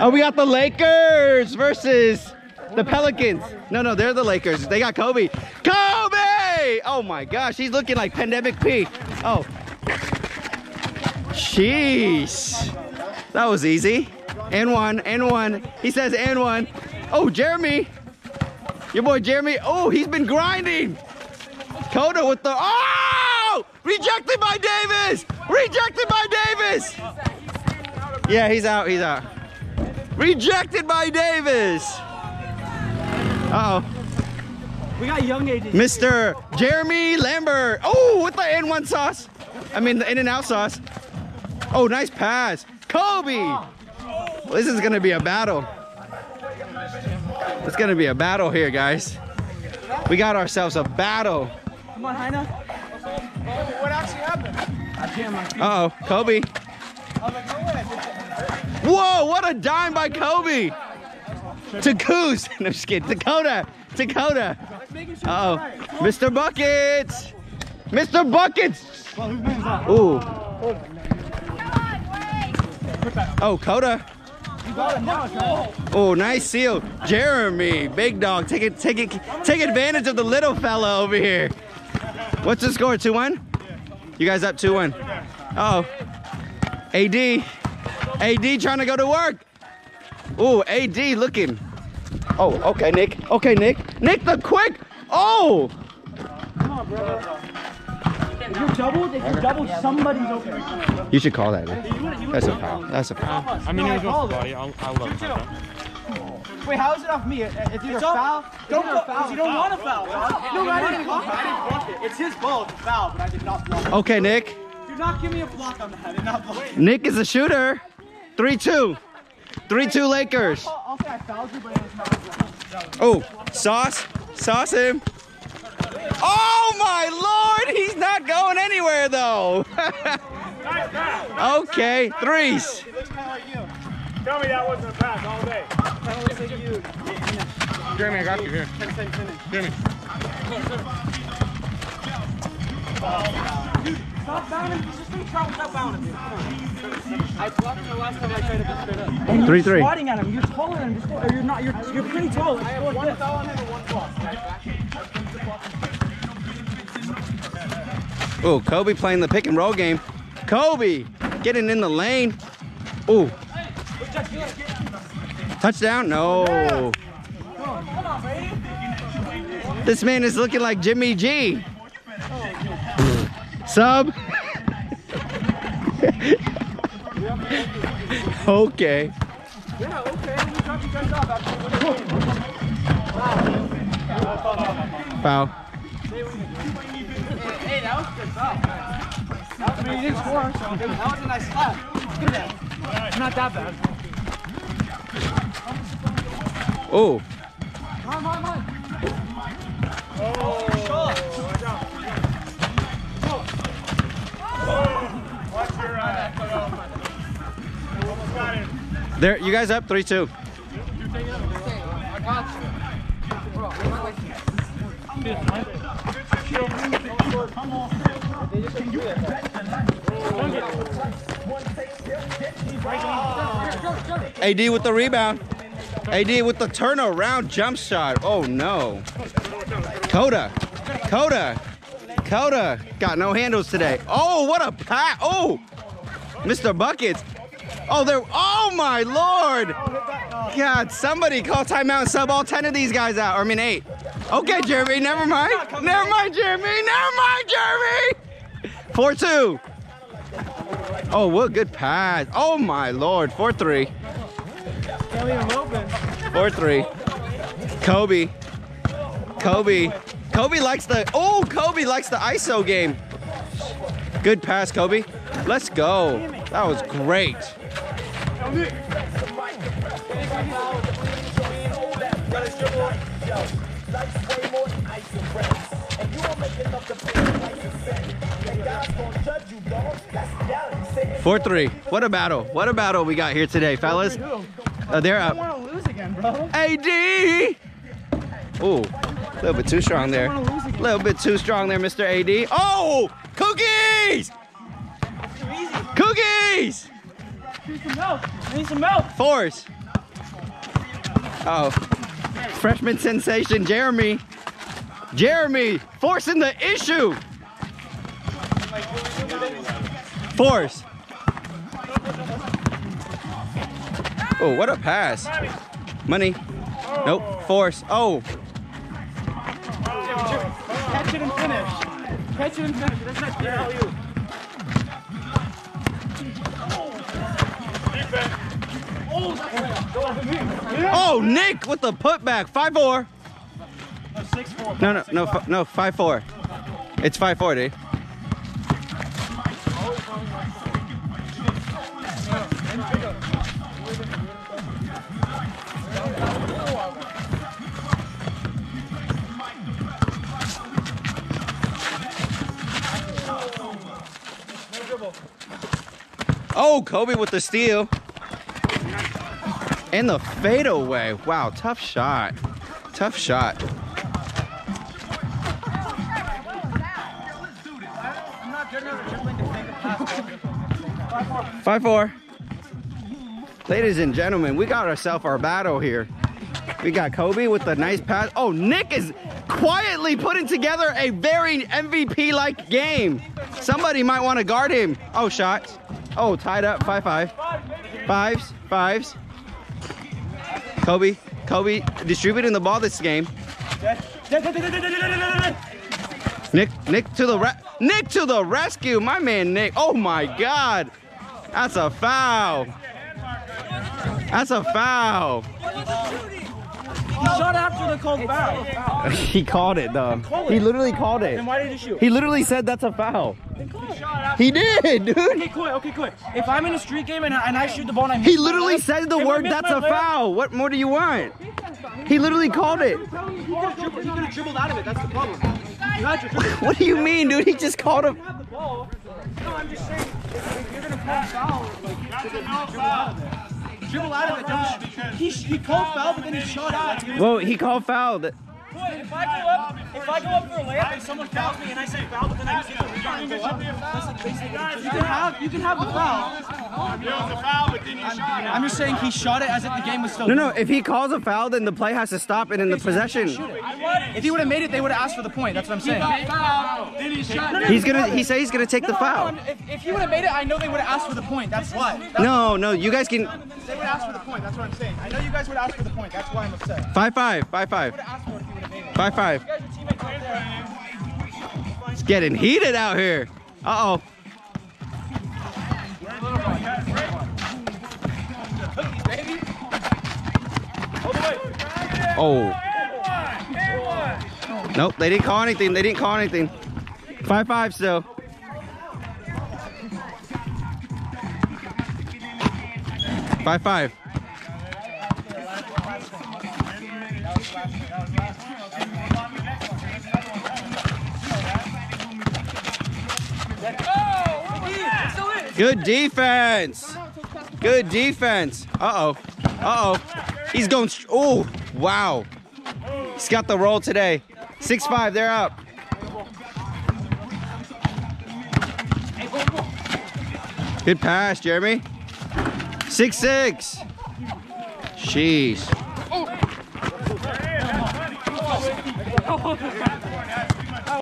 Oh, we got the Lakers versus the Pelicans. No, no, they're the Lakers. They got Kobe. Kobe! Oh my gosh, he's looking like Pandemic P. Oh. Jeez. That was easy. And one, and one. He says and one. Oh, Jeremy. Your boy Jeremy. Oh, he's been grinding. Coda with the, oh! Rejected by Davis! Rejected by Davis! Yeah, he's out, he's out. Rejected by Davis! Uh oh. We got young ages. Mr. Jeremy Lambert. Oh, with the N1 sauce. I mean, the in and out sauce. Oh, nice pass. Kobe! Well, this is gonna be a battle. It's gonna be a battle here, guys. We got ourselves a battle. Come on, Heina. What actually happened? I jammed my feet. Uh oh, Kobe. Whoa, what a dime by Kobe. To Goose. No, just kidding. Dakota. Dakota. Uh oh. Mr. Buckets. Mr. Buckets. Ooh. Oh, Coda. Oh, nice seal. Jeremy, big dog. Take it, take it, take advantage of the little fella over here. What's the score? 2-1? You guys up 2-1. Oh. AD. AD trying to go to work. Oh, AD looking. Oh, okay, Nick. Okay, Nick. Nick the quick. Oh. Come on, bro. If you doubled, if you doubled, somebody's open. You should call that. Nick. That's a foul. That's a foul. I mean, it was called with body. I'll, I'll love that. Wait, how is it off me? It's either It's off- foul. Don't either go, because you don't want to foul, dog. No, I didn't block it. I didn't block it. It's his ball. It's a foul, but I did not block it. Okay, Nick. Do not give me a block on that. I did not block it. Nick is a shooter. 3-2. 3-2 Lakers. I'll say I fouled you, but it was not. Oh, sauce, sauce him. Oh my lord, he's not going anywhere though. okay, threes. Tell me that wasn't a pass all day. Jeremy, I got you here. Jeremy. Stop bounding. Just leave Trout without bounding. I blocked him the last time I tried to go straight up. And Three, you're three. swatting at him. You're taller than him. Just or you're not. You're, you're pretty tall. Just go like One this. foul on him and one block. Oh, Kobe playing the pick and roll game. Kobe getting in the lane. Oh. Touchdown? No. This man is looking like Jimmy G. Sub. okay. Yeah, okay. We you guys off. Hey, that was good foul. That was, a nice slap. Not that bad. Oh. Come on, come on. Watch There, you guys up 3-2. AD with the rebound. AD with the turnaround jump shot. Oh no. Coda. Coda. Coda. Got no handles today. Oh, what a pass. Oh. Mr. Buckets. Oh, there. Oh my lord. God, somebody call timeout and sub all 10 of these guys out. Or I mean, eight. Okay, Jeremy, never mind. Never mind, Jeremy. Never mind, Jeremy. 4 2. Oh, what good pass. Oh my lord. 4 3. Can't leave him open. 4 3. Kobe. Kobe. Kobe likes the. Oh, Kobe likes the ISO game. Good pass, Kobe. Let's go. That was great. Four three. What a battle! What a battle we got here today, fellas. Uh, they're I up. want to lose again, bro. AD. Ooh, a little bit too strong there. I don't wanna lose A little bit too strong there, Mr. AD. Oh, cookies! Cookies! Need some milk. I need some milk. Force. Oh, freshman sensation Jeremy. Jeremy forcing the issue. Force. Oh, what a pass. Money. Nope. Force. Oh, Catch it and finish. Catch it and finish. That's not fair. Oh, Nick with the putback. Five four. Six four. No, no, no, no. Five four. It's five four, dude. Oh, Kobe with the steal. And the fadeaway. Wow, tough shot. Tough shot. Five four. Ladies and gentlemen, we got ourselves our battle here. We got Kobe with the nice pass. Oh, Nick is quietly putting together a very MVP-like game. Somebody might want to guard him. Oh, shots. Oh, tied up. Five five. Fives. Fives. Kobe. Kobe distributing the ball this game. Nick, Nick to the re- Nick to the rescue, my man Nick. Oh my God, that's a foul. That's a foul. He shot after the cold foul. he called it though. He literally called it. Then why did he shoot? He literally said that's a foul. He did, dude. Okay, quick, okay, quick. If I'm in a street game and I, and I shoot the ball and I He literally layup, said the word that's a foul. What more do you want? He literally called it. He could have dribbled, he could've dribbled out of it. That's the problem. You had your dribble. What do you mean, dude? He just called him. have the ball. No, I'm just saying, if, you're gonna call foul, like you should dribble out of it. Dribble out of it. Don't he he called foul, but then he shot it. Like, Well, he called foul. That- if I go up, if I go up for a layup and someone fouls me and I say foul, but then I get the rebound and go up, that's like basically you can have you can have the foul. It was a foul, but then you shot it. I'm just saying he shot it as if the game was still. No, no. If he calls a foul, then the play has to stop and in the possession. If he would have made it, they would have asked for the point. That's what I'm saying. Then he shot it. He's gonna. He said he's gonna take the foul. If, if he would have made it, I know they would have asked for the point. That's why. That's, No, no. You guys can. They would ask for the point. That's what I'm saying. I know you guys would ask for the point. That's why I'm upset. Five five. Five five. It. Five. It's getting heated out here. Uh oh. Nope, they didn't call anything. They didn't call anything. Five five still. Five five. Good defense. Good defense. Uh oh. Uh oh. He's going. Oh, wow. He's got the roll today. Six five. They're up. Good pass, Jeremy. Six six. Jeez.